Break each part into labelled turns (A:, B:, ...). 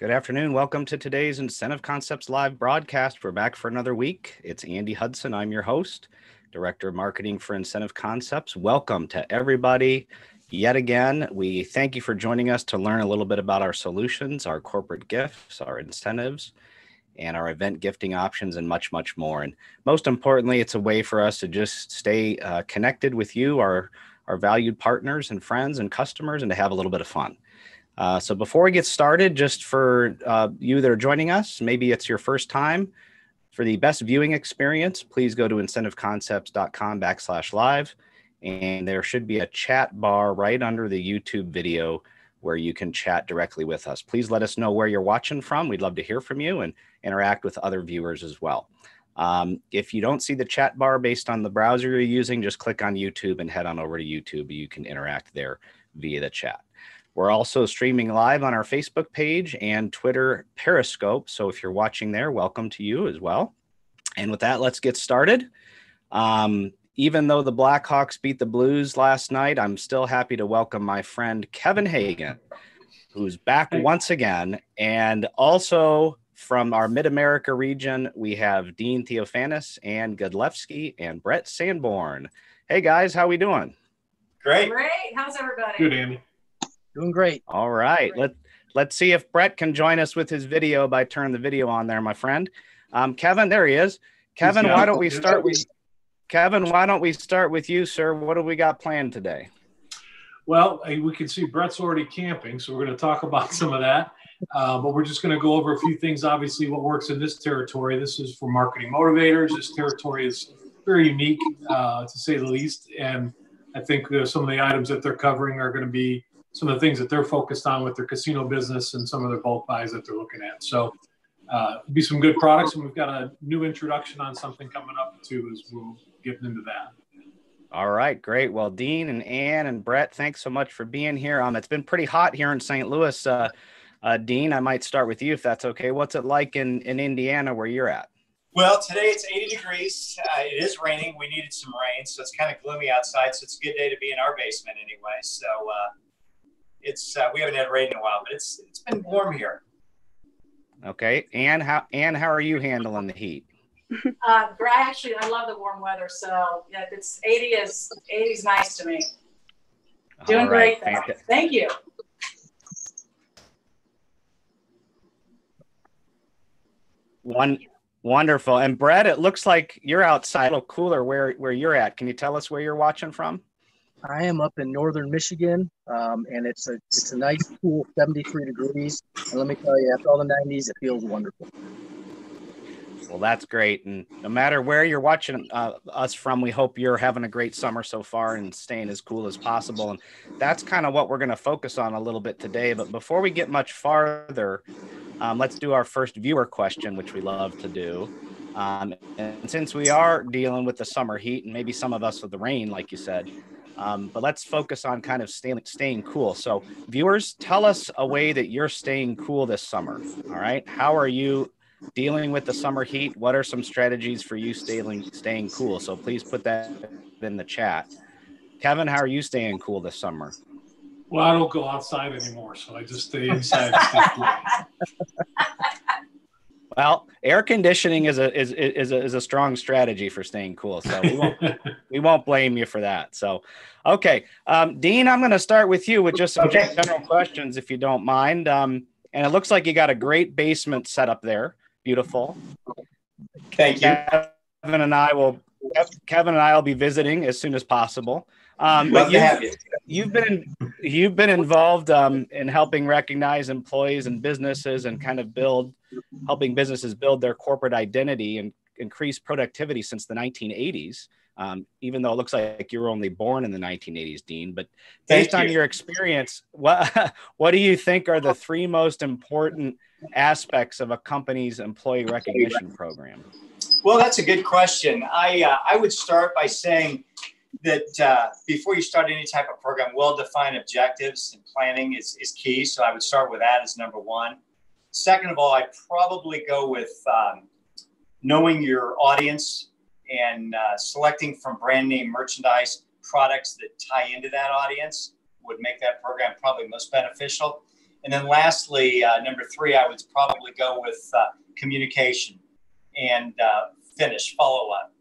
A: Good afternoon. Welcome to today's Incentive Concepts Live broadcast. We're back for another week. It's Andy Hudson. I'm your host, Director of Marketing for Incentive Concepts. Welcome to everybody. Yet again, we thank you for joining us to learn a little bit about our solutions, our corporate gifts, our incentives, and our event gifting options, and much, much more. And most importantly, it's a way for us to just stay uh, connected with you, our, our valued partners and friends and customers, and to have a little bit of fun. Uh, so before we get started, just for uh, you that are joining us, maybe it's your first time. For the best viewing experience, please go to incentiveconcepts.com backslash live. And there should be a chat bar right under the YouTube video where you can chat directly with us. Please let us know where you're watching from. We'd love to hear from you and interact with other viewers as well. Um, if you don't see the chat bar based on the browser you're using, just click on YouTube and head on over to YouTube. You can interact there via the chat. We're also streaming live on our Facebook page and Twitter Periscope. So if you're watching there, welcome to you as well. And with that, let's get started. Um, even though the Blackhawks beat the Blues last night, I'm still happy to welcome my friend Kevin Hagan, who's back once again. And also from our Mid America region, we have Dean Theofanis and Godlevske and Brett Sanborn. Hey guys, how we doing?
B: Great.
C: Great. How's everybody?
D: Good, Andy.
E: Doing great.
A: All right. Let let's see if Brett can join us with his video by turning the video on there, my friend. Um, Kevin, there he is. Kevin, why don't we start with Kevin? Why don't we start with you, sir? What do we got planned today?
D: Well, we can see Brett's already camping, so we're going to talk about some of that. Uh, but we're just going to go over a few things. Obviously, what works in this territory. This is for marketing motivators. This territory is very unique, uh, to say the least. And I think uh, some of the items that they're covering are going to be some of the things that they're focused on with their casino business and some of their bulk buys that they're looking at. So, uh, be some good products, and we've got a new introduction on something coming up too, as we'll get into that.
A: All right, great. Well, Dean and Ann and Brett, thanks so much for being here. Um, it's been pretty hot here in St. Louis. Uh, uh, Dean, I might start with you if that's okay. What's it like in in Indiana where you're at?
B: Well, today it's 80 degrees. Uh, it is raining. We needed some rain, so it's kind of gloomy outside. So it's a good day to be in our basement anyway. So uh, it's uh, we haven't had rain in a while, but it's it's been warm here.
A: Okay, and how and how are you handling the heat?
C: Uh, I actually I love the warm weather, so yeah, it's 80 is 80 is nice to me. Doing
A: right,
C: great. Thank, Thank you.
A: One wonderful. And Brett, it looks like you're outside a little cooler where where you're at. Can you tell us where you're watching from?
E: I am up in northern Michigan, um, and it's a it's a nice, cool 73 degrees. And let me tell you, after all the 90s, it feels wonderful.
A: Well, that's great. And no matter where you're watching uh, us from, we hope you're having a great summer so far and staying as cool as possible. And that's kind of what we're going to focus on a little bit today. But before we get much farther, um, let's do our first viewer question, which we love to do. Um, and since we are dealing with the summer heat and maybe some of us with the rain, like you said, um, but let's focus on kind of staying staying cool. So, viewers, tell us a way that you're staying cool this summer. All right, how are you dealing with the summer heat? What are some strategies for you staying staying cool? So please put that in the chat. Kevin, how are you staying cool this summer?
D: Well, I don't go outside anymore, so I just stay inside.
A: Well, air conditioning is a is is a, is a strong strategy for staying cool. So we won't we won't blame you for that. So, okay, um, Dean, I'm going to start with you with just some okay. general questions, if you don't mind. Um, and it looks like you got a great basement set up there. Beautiful.
B: Thank you.
A: Kevin and I will Kevin and I will be visiting as soon as possible. Um,
B: Love
A: you,
B: to have you.
A: You've been you've been involved um, in helping recognize employees and businesses and kind of build helping businesses build their corporate identity and increase productivity since the 1980s. Um, even though it looks like you were only born in the 1980s, Dean. But based on your experience, what what do you think are the three most important aspects of a company's employee recognition program?
B: Well, that's a good question. I uh, I would start by saying that uh, before you start any type of program, well-defined objectives and planning is, is key. So I would start with that as number one. Second of all, I'd probably go with um, knowing your audience and uh, selecting from brand name merchandise products that tie into that audience would make that program probably most beneficial. And then lastly, uh, number three, I would probably go with uh, communication and uh, finish, follow up.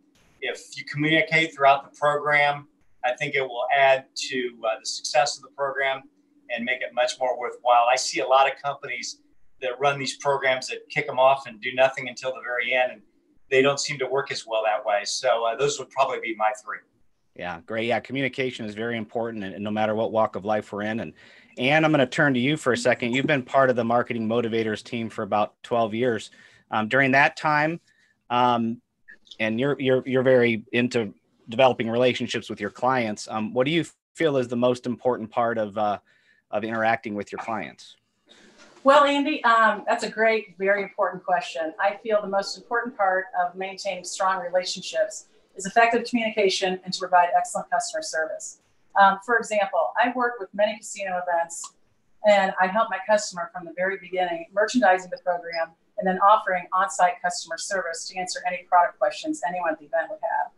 B: If you communicate throughout the program, I think it will add to uh, the success of the program and make it much more worthwhile. I see a lot of companies that run these programs that kick them off and do nothing until the very end, and they don't seem to work as well that way. So uh, those would probably be my three.
A: Yeah, great. Yeah, communication is very important, and, no matter what walk of life we're in. And and I'm going to turn to you for a second. You've been part of the marketing motivators team for about 12 years. Um, during that time, um, and you're you're you're very into developing relationships with your clients. Um, what do you feel is the most important part of uh, of interacting with your clients?
C: Well, Andy, um, that's a great, very important question. I feel the most important part of maintaining strong relationships is effective communication and to provide excellent customer service. Um, for example, I work with many casino events and I help my customer from the very beginning, merchandising the program and then offering on site customer service to answer any product questions anyone at the event would have.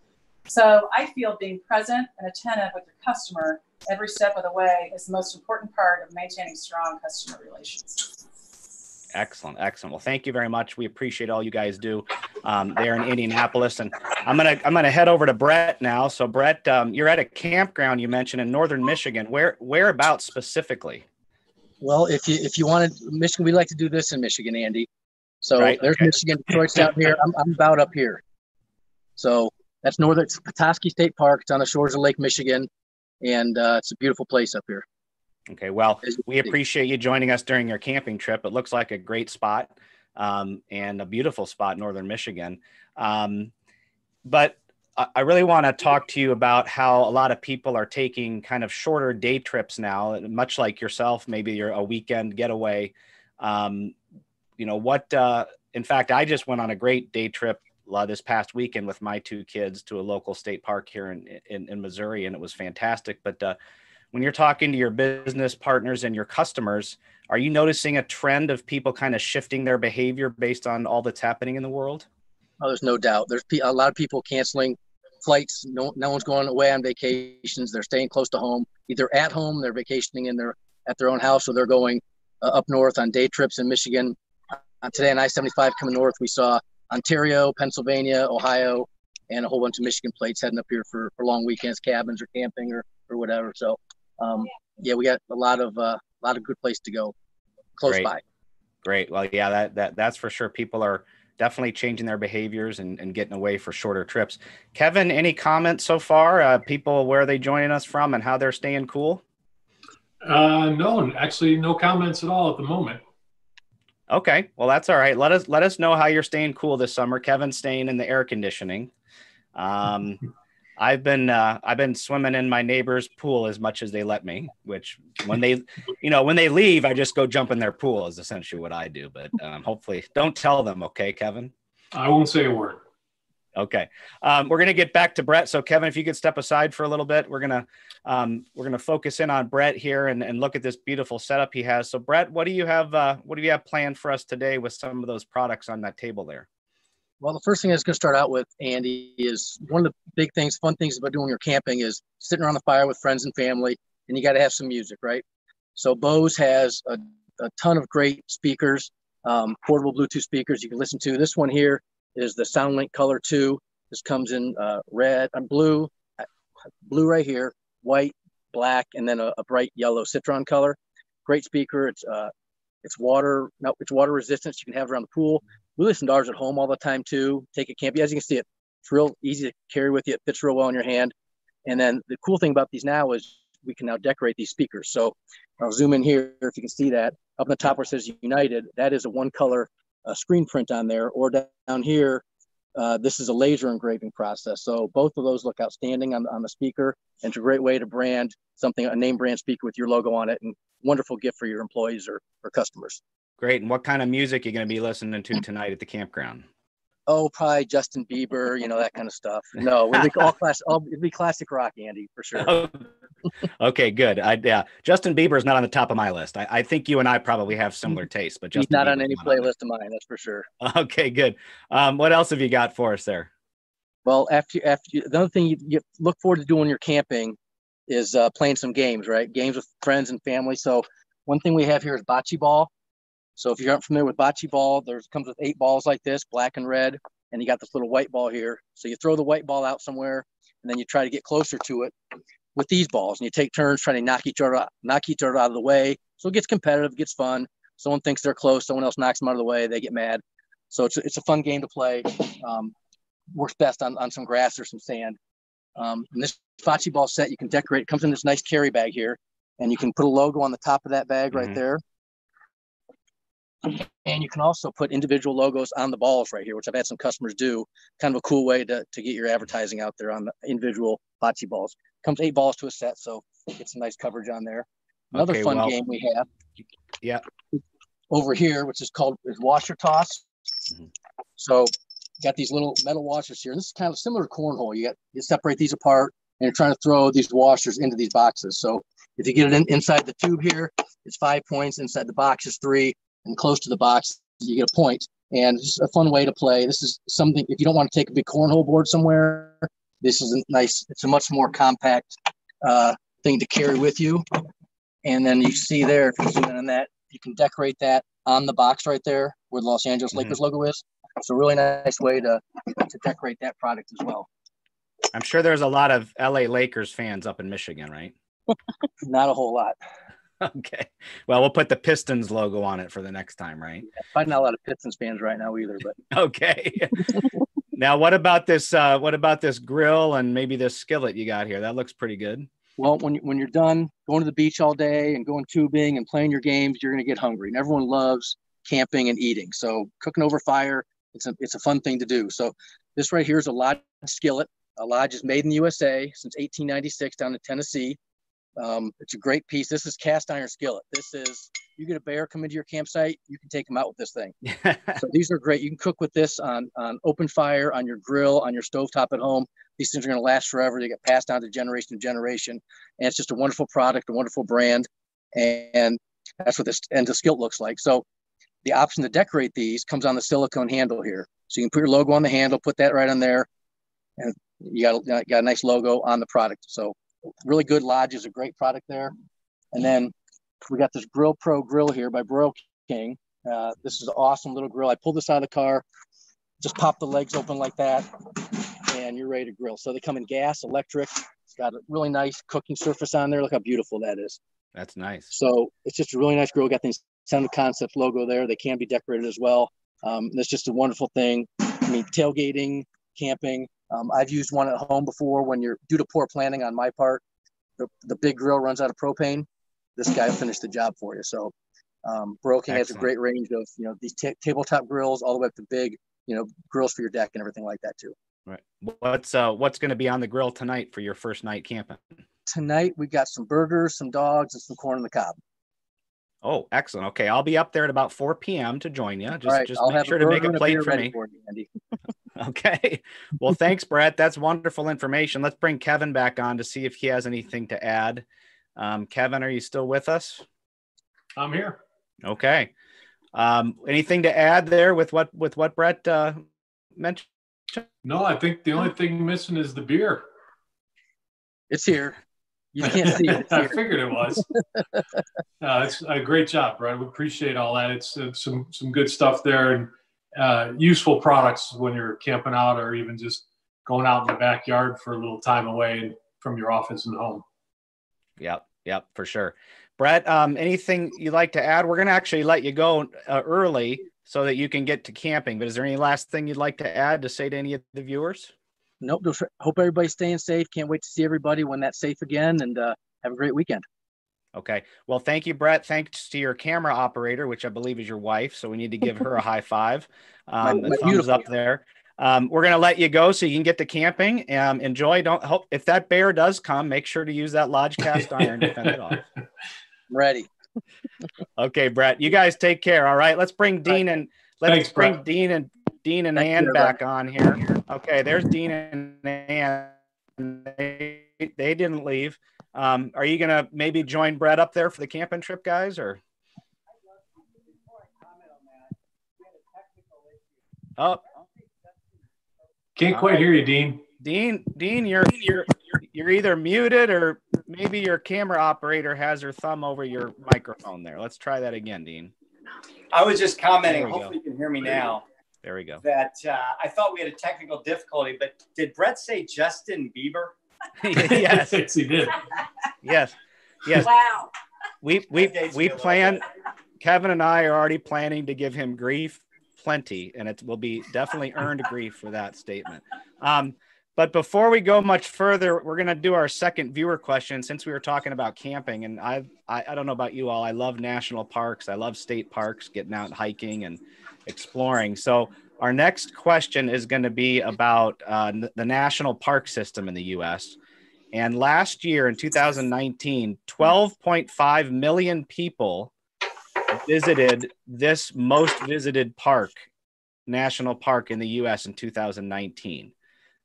C: So I feel being present and attentive with your customer every step of the way is the most important part of maintaining strong customer relations.
A: Excellent, excellent. Well, thank you very much. We appreciate all you guys do um, there in Indianapolis, and I'm gonna I'm gonna head over to Brett now. So, Brett, um, you're at a campground you mentioned in northern Michigan. Where whereabouts specifically?
E: Well, if you if you wanted Michigan, we like to do this in Michigan, Andy. So
A: Right,
E: there's
A: okay.
E: Michigan, Detroit's down here. I'm, I'm about up here. So that's northern it's Petoskey State Park. It's on the shores of Lake Michigan, and uh, it's a beautiful place up here.
A: Okay, well, we appreciate you joining us during your camping trip. It looks like a great spot um, and a beautiful spot, northern Michigan. Um, but I really want to talk to you about how a lot of people are taking kind of shorter day trips now, much like yourself. Maybe you're a weekend getaway. Um, you know what? Uh, in fact, I just went on a great day trip this past weekend with my two kids to a local state park here in in, in Missouri, and it was fantastic. But uh, when you're talking to your business partners and your customers, are you noticing a trend of people kind of shifting their behavior based on all that's happening in the world?
E: Oh, there's no doubt. There's a lot of people canceling flights. No, no one's going away on vacations. They're staying close to home, either at home, they're vacationing in their at their own house, or they're going uh, up north on day trips in Michigan. Uh, today on I-75 coming north, we saw Ontario, Pennsylvania, Ohio, and a whole bunch of Michigan plates heading up here for, for long weekends, cabins, or camping, or or whatever. So, um, yeah, we got a lot of uh, a lot of good place to go close
A: Great.
E: by.
A: Great. Well, yeah, that that that's for sure. People are definitely changing their behaviors and, and getting away for shorter trips. Kevin, any comments so far? Uh, people, where are they joining us from and how they're staying cool?
D: Uh, no, actually, no comments at all at the moment.
A: Okay, well that's all right. Let us let us know how you're staying cool this summer. Kevin's staying in the air conditioning. Um, I've been uh, I've been swimming in my neighbor's pool as much as they let me. Which when they, you know, when they leave, I just go jump in their pool. Is essentially what I do. But um, hopefully, don't tell them. Okay, Kevin.
D: I won't say a word.
A: Okay, um, we're gonna get back to Brett. So Kevin, if you could step aside for a little bit, we're gonna um, we're gonna focus in on Brett here and, and look at this beautiful setup he has. So Brett, what do you have? Uh, what do you have planned for us today with some of those products on that table there?
E: Well, the first thing I was going to start out with, Andy, is one of the big things, fun things about doing your camping is sitting around the fire with friends and family, and you got to have some music, right? So Bose has a, a ton of great speakers, um, portable Bluetooth speakers you can listen to. This one here is the SoundLink Color 2. This comes in uh, red and blue, uh, blue right here, white, black, and then a, a bright yellow citron color. Great speaker. It's uh, it's water, no, it's water resistant. You can have around the pool. We listen to ours at home all the time too. Take it camping. As you can see, it, it's real easy to carry with you. It fits real well in your hand. And then the cool thing about these now is we can now decorate these speakers. So I'll zoom in here if you can see that up in the top where it says United. That is a one color uh, screen print on there. Or down here, uh, this is a laser engraving process. So both of those look outstanding on, on the speaker. And it's a great way to brand something, a name brand speaker with your logo on it, and wonderful gift for your employees or, or customers.
A: Great. And what kind of music are you going to be listening to tonight at the campground?
E: Oh, probably Justin Bieber, you know that kind of stuff. No, it'll be all class. All, it'd be classic rock, Andy, for sure.
A: Okay, good. I, yeah, Justin Bieber is not on the top of my list. I, I think you and I probably have similar tastes, but Justin
E: not on any
A: not on
E: playlist of mine, that's for sure.
A: Okay, good. Um, what else have you got for us there?
E: Well, after after the other thing you, you look forward to doing when you're camping is uh, playing some games, right? Games with friends and family. So One thing we have here is bocce ball. So if you aren't familiar with bocce ball, there's comes with eight balls like this, black and red, and you got this little white ball here. So you throw the white ball out somewhere, and then you try to get closer to it with these balls, and you take turns trying to knock each other knock each other out of the way. So it gets competitive, gets fun. Someone thinks they're close, someone else knocks them out of the way, they get mad. So it's it's a fun game to play. Um, works best on, on some grass or some sand. Um, and this bocce ball set you can decorate. It comes in this nice carry bag here, and you can put a logo on the top of that bag right mm-hmm. there. And you can also put individual logos on the balls right here, which I've had some customers do. Kind of a cool way to, to get your advertising out there on the individual bocce balls. Comes eight balls to a set, so get some nice coverage on there. Another okay, fun well, game we have.
A: Yeah.
E: Over here, which is called is washer toss. Mm-hmm. So got these little metal washers here. This is kind of similar to cornhole. You got you separate these apart and you're trying to throw these washers into these boxes. So if you get it in, inside the tube here, it's five points. Inside the box is three and close to the box, you get a point. And it's a fun way to play. This is something, if you don't want to take a big cornhole board somewhere, this is a nice, it's a much more compact uh, thing to carry with you. And then you see there, if you zoom in on that, you can decorate that on the box right there where the Los Angeles Lakers mm-hmm. logo is. It's a really nice way to, to decorate that product as well.
A: I'm sure there's a lot of LA Lakers fans up in Michigan, right?
E: Not a whole lot.
A: Okay. Well, we'll put the Pistons logo on it for the next time, right?
E: Yeah, probably not a lot of Pistons fans right now either, but
A: okay. Now, what about this? Uh, what about this grill and maybe this skillet you got here? That looks pretty good.
E: Well, when when you're done going to the beach all day and going tubing and playing your games, you're going to get hungry. And everyone loves camping and eating. So cooking over fire, it's a it's a fun thing to do. So this right here is a lodge skillet. A lodge is made in the USA since 1896 down in Tennessee. Um, it's a great piece. This is cast iron skillet. This is you get a bear come into your campsite, you can take them out with this thing. so these are great. You can cook with this on on open fire, on your grill, on your stovetop at home. These things are going to last forever. They get passed down to generation to generation, and it's just a wonderful product, a wonderful brand, and that's what this end of skillet looks like. So the option to decorate these comes on the silicone handle here. So you can put your logo on the handle, put that right on there, and you got, you got a nice logo on the product. So really good Lodge is a great product there. And then we got this Grill Pro grill here by Broil King. Uh, this is an awesome little grill. I pulled this out of the car, just pop the legs open like that, and you're ready to grill. So they come in gas, electric. It's got a really nice cooking surface on there. Look how beautiful that is.
A: That's nice.
E: So it's just a really nice grill. Got the Center Concept logo there. They can be decorated as well. Um, that's just a wonderful thing. I mean, tailgating, camping, um, I've used one at home before when you're due to poor planning on my part. The, the big grill runs out of propane. This guy will finish the job for you. So, um, Broil King has a great range of you know these t- tabletop grills all the way up to big you know grills for your deck and everything like that too.
A: Right. What's uh what's going to be on the grill tonight for your first night camping?
E: Tonight we got some burgers, some dogs, and some corn on the cob.
A: Oh, excellent. Okay, I'll be up there at about 4 p.m. to join you. Just, right, just I'll make sure to make a plate for me. For you, okay. Well, thanks, Brett. That's wonderful information. Let's bring Kevin back on to see if he has anything to add. Um, Kevin, are you still with us?
D: I'm here.
A: Okay. Um, anything to add there with what with what Brett uh, mentioned?
D: No, I think the only thing missing is the beer.
E: It's here. You can't see it.
D: I figured it was. uh, it's a great job, Brett. We appreciate all that. It's, it's some some good stuff there and uh, useful products when you're camping out or even just going out in the backyard for a little time away from your office and home.
A: Yep, yep, for sure. Brett, um, anything you'd like to add? We're going to actually let you go uh, early so that you can get to camping. But is there any last thing you'd like to add to say to any of the viewers?
E: nope. Hope everybody's staying safe. Can't wait to see everybody when that's safe again, and uh, have a great weekend.
A: Okay. Well, thank you, Brett. Thanks to your camera operator, which I believe is your wife. So we need to give her a high five. Um, my, my thumbs up there. Um, we're going to let you go so you can get to camping. Um, enjoy. Don't hope if that bear does come, make sure to use that lodge cast iron to fend it off.
E: I'm ready.
A: okay, Brett. You guys take care. All right. Let's bring Dean and let's Thanks, bring Brett. Dean and Dean and Ann back on here. Okay, there's Dean and Ann. They, they didn't leave. Um, are you gonna maybe join Brett up there for the camping trip, guys, or? Oh,
D: can't quite right. hear you, Dean.
A: Dean, Dean, you're you're you're either muted or maybe your camera operator has her thumb over your microphone there. Let's try that again, Dean.
B: I was just commenting.
A: There we go.
B: Hopefully, you can hear me now.
A: There we go.
B: That uh, I thought we had a technical difficulty, but did Brett say Justin Bieber?
A: yes,
D: yes, he did.
A: yes, yes.
C: Wow.
A: We we we
B: me a little
A: plan. Kevin and I are already planning to give him grief, plenty, and it will be definitely earned grief for that statement. Um, but before we go much further, we're going to do our second viewer question since we were talking about camping. And I've, I, I don't know about you all, I love national parks, I love state parks, getting out hiking and exploring. So, our next question is going to be about uh, the national park system in the US. And last year in 2019, 12.5 million people visited this most visited park, national park in the US in 2019.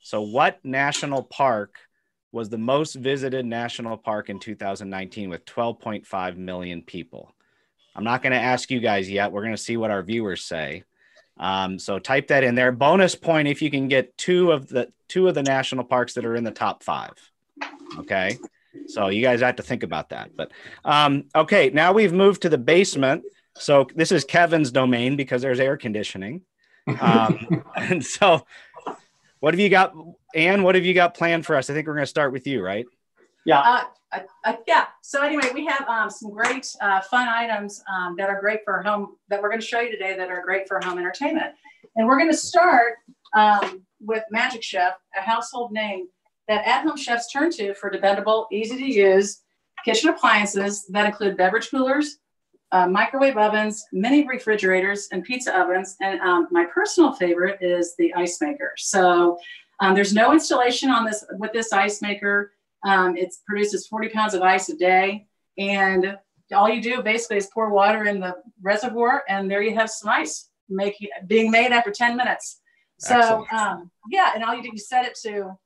A: So, what national park was the most visited national park in 2019 with 12.5 million people? I'm not going to ask you guys yet. We're going to see what our viewers say. Um, so type that in there. Bonus point if you can get two of the two of the national parks that are in the top five. Okay. So you guys have to think about that. But um, okay, now we've moved to the basement. So this is Kevin's domain because there's air conditioning. Um, and so what have you got, Anne? What have you got planned for us? I think we're going to start with you, right?
B: Yeah.
C: Uh, uh, uh, yeah. So anyway, we have um, some great uh, fun items um, that are great for home that we're going to show you today that are great for home entertainment. And we're going to start um, with Magic Chef, a household name that at-home chefs turn to for dependable, easy to use kitchen appliances that include beverage coolers, uh, microwave ovens, mini refrigerators, and pizza ovens. And um, my personal favorite is the ice maker. So um, there's no installation on this with this ice maker. Um, it produces 40 pounds of ice a day. And all you do basically is pour water in the reservoir, and there you have some ice making, being made after 10 minutes. So, um, yeah, and all you do, you set it to,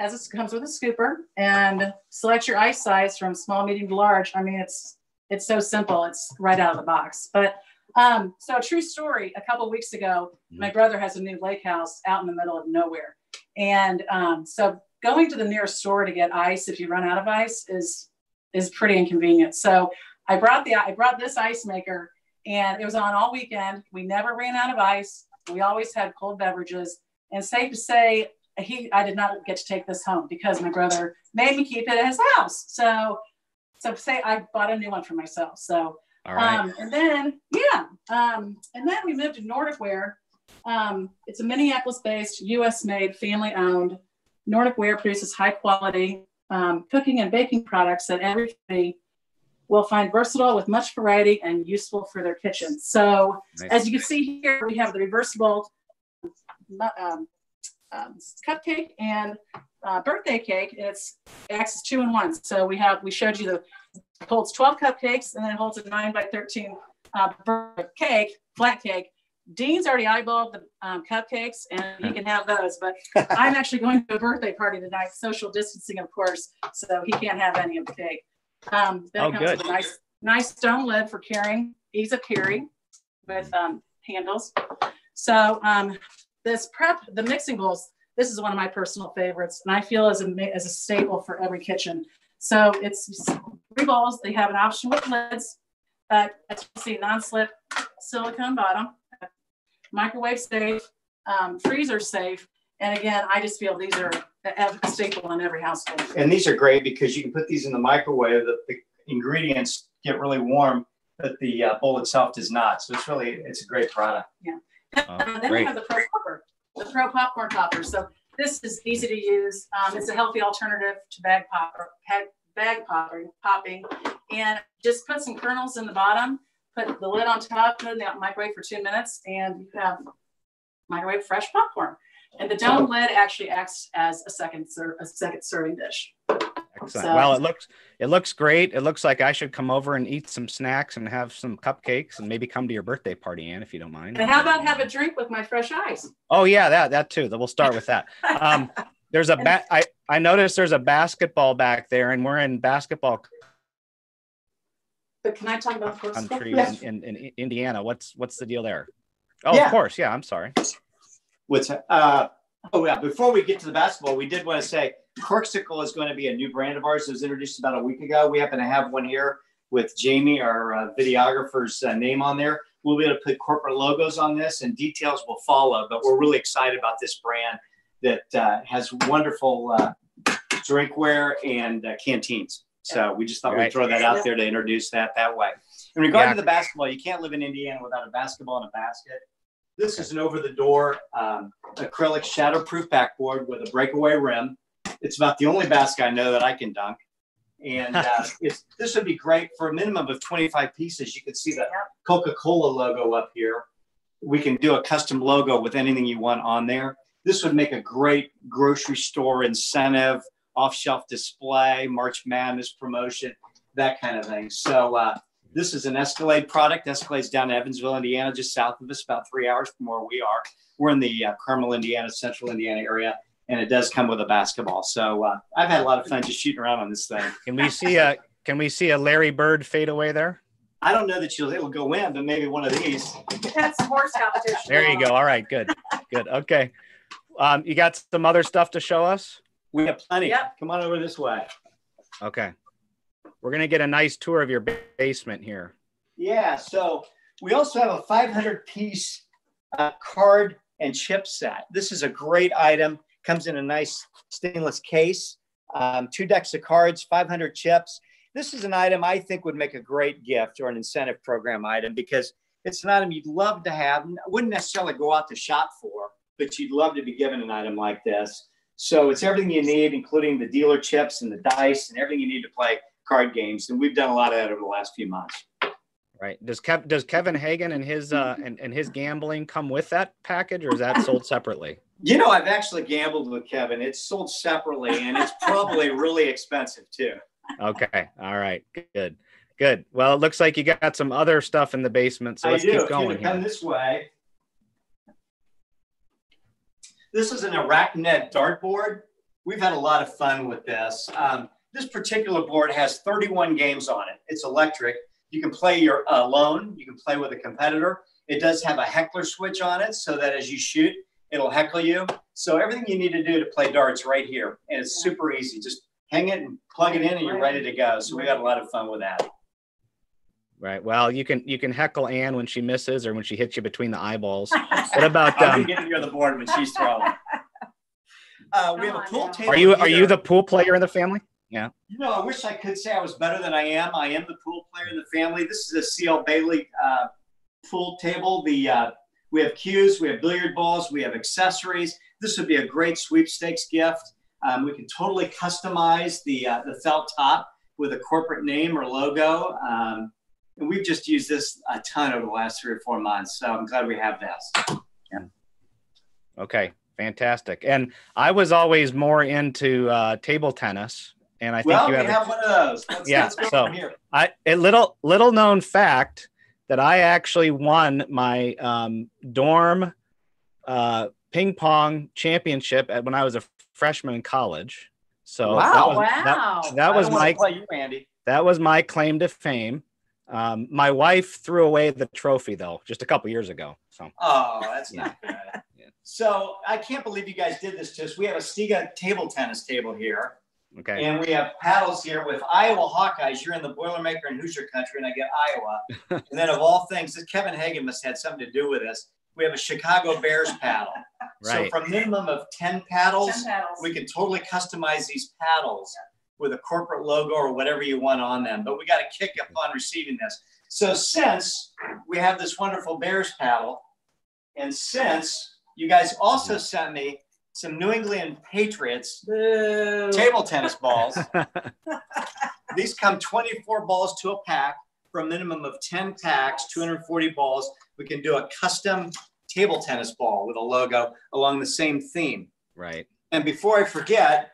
C: as it comes with a scooper, and select your ice size from small, medium to large. I mean, it's it's so simple. It's right out of the box. But um, so a true story. A couple weeks ago, my brother has a new lake house out in the middle of nowhere, and um, so going to the nearest store to get ice if you run out of ice is is pretty inconvenient. So I brought the I brought this ice maker, and it was on all weekend. We never ran out of ice. We always had cold beverages, and safe to say, he I did not get to take this home because my brother made me keep it at his house. So so say I bought a new one for myself. So
A: right.
C: um, and then, yeah. Um, and then we moved to Nordic Ware. Um, it's a Minneapolis based, US made, family owned. Nordic Ware produces high quality um, cooking and baking products that everybody will find versatile with much variety and useful for their kitchen. So,
A: Nice.
C: as you can see here, we have the reversible um, um, cupcake and uh, birthday cake. And it's it acts as two in one. So we have we showed you the holds 12 cupcakes and then it holds a 9 by 13 uh, cake, flat cake. Dean's already eyeballed the um, cupcakes and he can have those, but I'm actually going to a birthday party tonight, social distancing, of course, so he can't have any of the cake. Um, then
A: Oh,
C: comes
A: good.
C: with a nice, nice stone lid for carrying, ease of carry with um, handles. So um, this prep, the mixing bowls, this is one of my personal favorites, and I feel as a as a staple for every kitchen. So it's three bowls. They have an option with lids, uh, as you see, non-slip silicone bottom, microwave safe, um, freezer safe, and again, I just feel these are a staple in every household.
B: And these are great because you can put these in the microwave. The, the ingredients get really warm, but the uh, bowl itself does not. So it's really it's a great product.
A: Oh,
C: Uh, then
A: great.
C: we have the Pro Popper, the Pro Popcorn Popper. So this is easy to use. Um, it's a healthy alternative to bag popper, bag, bag popping, popping, and just put some kernels in the bottom, put the lid on top, put it in the microwave for two minutes, and you have microwave fresh popcorn. And the dome lid actually acts as a second ser- a second serving dish.
A: Excellent.
C: So-
A: well, it looks it looks great. It looks like I should come over and eat some snacks and have some cupcakes and maybe come to your birthday party, Ann, if you don't mind.
C: And how about have a drink with my fresh eyes?
A: Oh yeah, that that too. We'll start with that. Um, there's a ba- I I noticed there's a basketball back there, and we're in basketball
C: But can I talk about the
A: country
C: Yes.
A: in, in, in Indiana. What's what's the deal there? Oh,
B: Yeah.
A: of course. Yeah, I'm sorry.
B: What's uh oh yeah, before we get to the basketball, we did want to say Corkcicle is going to be a new brand of ours. It was introduced about a week ago. We happen to have one here with Jamie, our uh, videographer's uh, name on there. We'll be able to put corporate logos on this and details will follow. But we're really excited about this brand that uh, has wonderful uh, drinkware and uh, canteens. So we just thought
A: Right.
B: we'd throw that out there to introduce that that way. In regard
A: Yeah.
B: to the basketball, you can't live in Indiana without a basketball and a basket. This is an over-the-door um, acrylic shatterproof backboard with a breakaway rim. It's about the only basket I know that I can dunk. And uh, it's, this would be great for a minimum of 25 pieces. You can see the Coca-Cola logo up here. We can do a custom logo with anything you want on there. This would make a great grocery store incentive, off-shelf display, March Madness promotion, that kind of thing. So uh, this is an Escalade product. Escalade's down in Evansville, Indiana, just south of us, about three hours from where we are. We're in the uh, Carmel, Indiana, central Indiana area, and it does come with a basketball. So uh, I've had a lot of fun just shooting around on this thing.
A: Can we see a Can we see a Larry Bird fade away there?
B: I don't know that you'll it'll go in, but maybe one of these.
C: We've had some horse competition.
A: There you go. All right, good, good. Okay, um, you got some other stuff to show us?
B: We have plenty.
C: Yep.
B: Come on over this way.
A: Okay, we're gonna get a nice tour of your basement here.
B: Yeah. So we also have a 500 piece uh, card and chip set. This is a great item. Comes in a nice stainless case. Um, two decks of cards, 500 chips. This is an item I think would make a great gift or an incentive program item because it's an item you'd love to have. Wouldn't necessarily go out to shop for, but you'd love to be given an item like this. So it's everything you need, including the dealer chips and the dice and everything you need to play card games. And we've done a lot of that over the last few months.
A: Right? Does Kev Does Kevin Hagan and his uh and, and his gambling come with that package, or is that sold separately?
B: You know, I've actually gambled with Kevin. It's sold separately and it's probably really expensive too.
A: Okay. All right. Good. Good. Well, it looks like you got some other stuff in the basement, so let's keep going
B: would come this way. This is an Arachnid dartboard. We've had a lot of fun with this. Um, this particular board has 31 games on it. It's electric. You can play your uh, alone. You can play with a competitor. It does have a heckler switch on it, so that as you shoot, it'll heckle you. So everything you need to do to play darts right here, and it's super easy. Just hang it and plug it in, and you're ready to go. So we got a lot of fun with that.
A: Right. Well, you can you can heckle Anne when she misses or when she hits you between the eyeballs. What about
B: I'll be
A: um?
B: getting near the board when she's throwing. Uh, we have a pool table.
A: Are you are
B: here.
A: you the pool player in the family?
B: You know, I wish I could say I was better than I am. I am the pool player in the family. This is a CL Bailey uh, pool table. The uh, we have cues, we have billiard balls, we have accessories. This would be a great sweepstakes gift. Um, we can totally customize the uh, the felt top with a corporate name or logo. Um, and we've just used this a ton over the last three or four months. So I'm glad we have this. Yeah.
A: Okay, fantastic. And I was always more into uh, table tennis, and I think
B: well,
A: you
B: we
A: have. a-
B: one of those. Let's,
A: Yeah,
B: let's go
A: so-
B: from here.
A: I a little little known fact that I actually won my um, dorm uh, ping pong championship at, when I was a freshman in college. So that
B: Wow.
A: was,
C: Wow.
A: that
B: I
A: was
B: don't wanna
A: my
B: play you, Andy.
A: that was my claim to fame. Um, my wife threw away the trophy though, just a couple years ago. So
B: Oh, that's
A: Yeah.
B: not good. So I can't believe you guys did this to us. We have a Stiga table tennis table here,
A: okay,
B: and we have paddles here with Iowa Hawkeyes. You're in the Boilermaker and Hoosier country, and I get Iowa. and then of all things, this Kevin Hagan must have had something to do with this. We have a Chicago Bears paddle.
A: right.
B: So from minimum of 10 paddles,
C: Ten paddles.
B: we can totally customize these paddles with a corporate logo or whatever you want on them. But we got a kick upon receiving this. So since we have this wonderful Bears paddle, and since you guys also mm-hmm. sent me some New England Patriots
C: Boo.
B: table tennis balls, these come 24 balls to a pack for a minimum of 10 packs, 240 balls. We can do a custom table tennis ball with a logo along the same theme.
A: right.
B: And before I forget,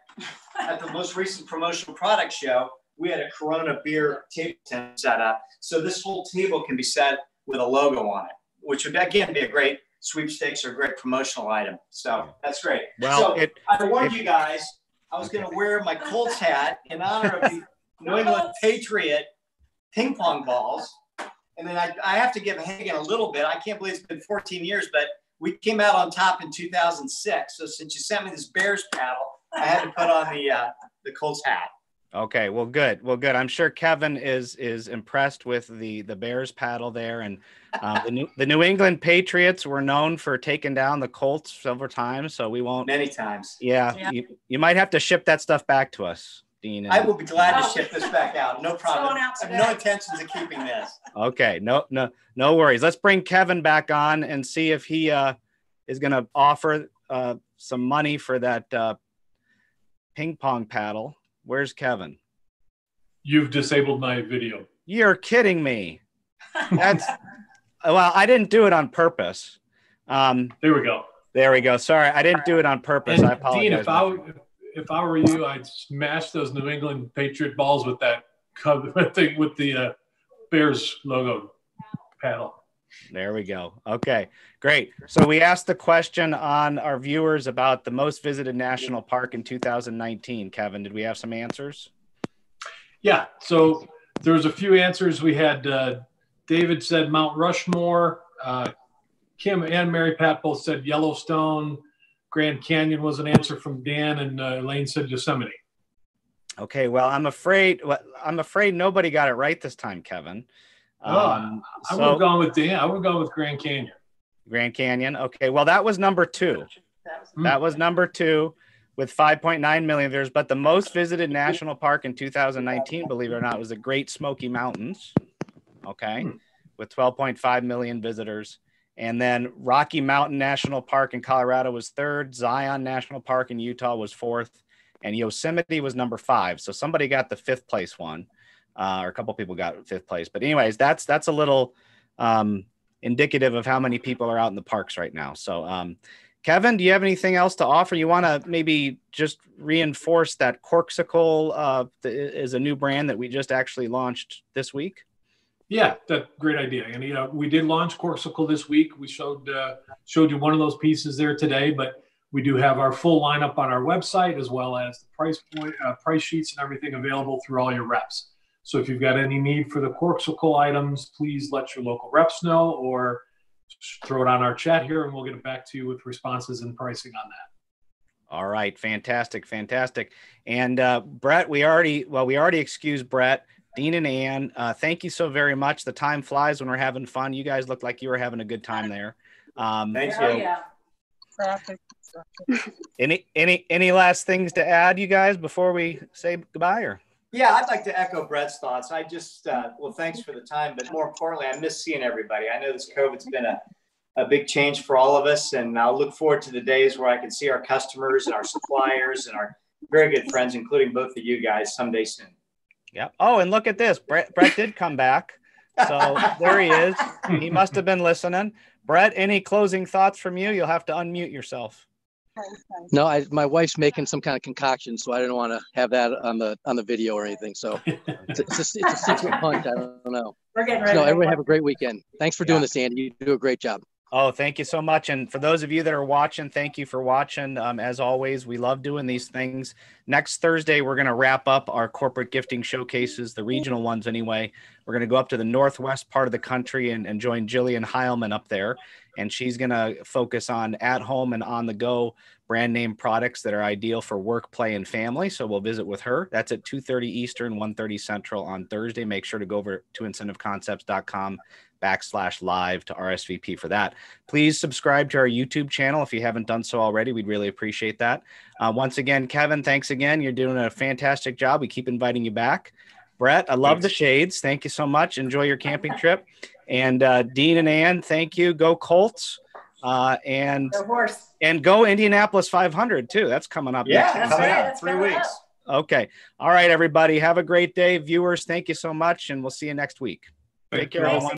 B: at the most recent promotional product show, we had a Corona beer table tent set up. So this whole table can be set with a logo on it, which would again be a great sweepstakes are a great promotional item. So that's great.
A: Well,
B: so
A: it
B: I warned you guys, I was going to wear my Colts hat in honor of the New England Patriot ping pong balls. And then I, I have to give Hagen a little bit. I can't believe it's been 14 years, but we came out on top in 2006. So since you sent me this Bears paddle, I had to put on the uh, the Colts hat.
A: Okay, well, good. Well, good. I'm sure Kevin is is impressed with the the Bears paddle there, and um, the New the New England Patriots were known for taking down the Colts several times, so we won't.
B: Many times.
A: Yeah,
C: Yeah.
A: You, you might have to ship that stuff back to us, Dean. and-
B: I will be glad to ship this back out. No problem.
C: out
B: I have no
C: today.
B: intentions of keeping this.
A: Okay, no, no, no worries. Let's bring Kevin back on and see if he uh, is going to offer uh, some money for that uh, ping pong paddle. Where's Kevin?
D: You've disabled my video.
A: You're kidding me. That's well, I didn't do it on purpose. Um,
D: There we go.
A: there we go. Sorry, I didn't do it on purpose.
D: And
A: I apologize.
D: Dean, if I, if I were you, I'd smash those New England Patriot balls with that with the, with the uh, Bears logo paddle.
A: There we go. Okay, great. So we asked the question on our viewers about the most visited national park in 2019. Kevin, did we have some answers?
D: Yeah. So there was a few answers. We had uh, David said Mount Rushmore. Uh, Kim and Mary Pat both said Yellowstone. Grand Canyon was an answer from Dan, and uh, Elaine said Yosemite.
A: Okay, well, I'm afraid well, I'm afraid nobody got it right this time, Kevin.
D: Oh,
A: Um,
D: I would have
A: so
D: gone with Dan. I would have gone with Grand Canyon.
A: Grand Canyon. Okay, well, that was number two.
C: That was-
D: Hmm.
A: That was number two with 5.9 million visitors. But the most visited national park in 2019, believe it or not, was the Great Smoky Mountains. Okay,
D: Hmm.
A: with 12.5 million visitors. And then Rocky Mountain National Park in Colorado was third. Zion National Park in Utah was fourth. And Yosemite was number five. So somebody got the fifth place one, uh, or a couple people got fifth place. But anyways, that's that's a little um, indicative of how many people are out in the parks right now. So um, Kevin, do you have anything else to offer? You want to maybe just reinforce that Corksicle uh, is a new brand that we just actually launched this week.
D: Yeah, that great idea. And you know, we did launch Corksicle this week. We showed uh, showed you one of those pieces there today, but we do have our full lineup on our website as well as the price point, uh, price sheets, and everything available through all your reps. So if you've got any need for the Corksicle items, please let your local reps know or throw it on our chat here, and we'll get it back to you with responses and pricing on that.
A: All right, fantastic, fantastic. And uh, Brett, we already well, we already excused Brett, Dean, and Anne. Uh, thank you so very much. The time flies when we're having fun. You guys look like you were having a good time there. Um,
B: Thank
C: Oh,
B: you.
C: yeah.
A: any any any last things to add, you guys, before we say goodbye? Or
B: Yeah, I'd like to echo Brett's thoughts. I just, uh, well, thanks for the time, but more importantly, I miss seeing everybody. I know this COVID's been a, a big change for all of us, and I'll look forward to the days where I can see our customers and our suppliers and our very good friends, including both of you guys, someday soon.
A: yeah. Oh, and look at this. Brett Brett did come back. So there he is. He must have been listening. Brett, any closing thoughts from you? You'll have to unmute yourself.
E: No, I, my wife's making some kind of concoction, so I didn't want to have that on the on the video or anything. So it's, it's, a, it's a secret punch. I don't know.
C: We're getting ready.
E: No,
C: to
E: everybody have a great weekend. Thanks for doing
A: Yeah.
E: this, Andy. You do a great job.
A: Oh, thank you so much. And for those of you that are watching, thank you for watching. Um, as always, we love doing these things. Next Thursday, we're going to wrap up our corporate gifting showcases, the regional ones anyway. We're going to go up to the northwest part of the country and, and join Jillian Heilman up there. And she's going to focus on at home and on the go brand name products that are ideal for work, play, and family. So we'll visit with her. That's at 2.30 Eastern, 1.30 Central on Thursday. Make sure to go over to incentiveconcepts.com backslash live to RSVP for that. Please subscribe to our YouTube channel if you haven't done so already. We'd really appreciate that. Uh, once again, Kevin, thanks again. You're doing a fantastic job. We keep inviting you back. Brett, I love the shades. Thank you so much. Enjoy your camping trip. And uh, Dean and Anne, thank you. Go Colts. Uh, and
C: Go horse.
A: and go Indianapolis 500 too. That's coming up.
B: Yeah,
A: next
C: That's
B: coming
C: right.
B: up,
C: That's
B: three weeks.
C: up.
A: Okay. All right, everybody. Have a great day. Viewers, thank you so much. And we'll see you next week. Take care, everyone.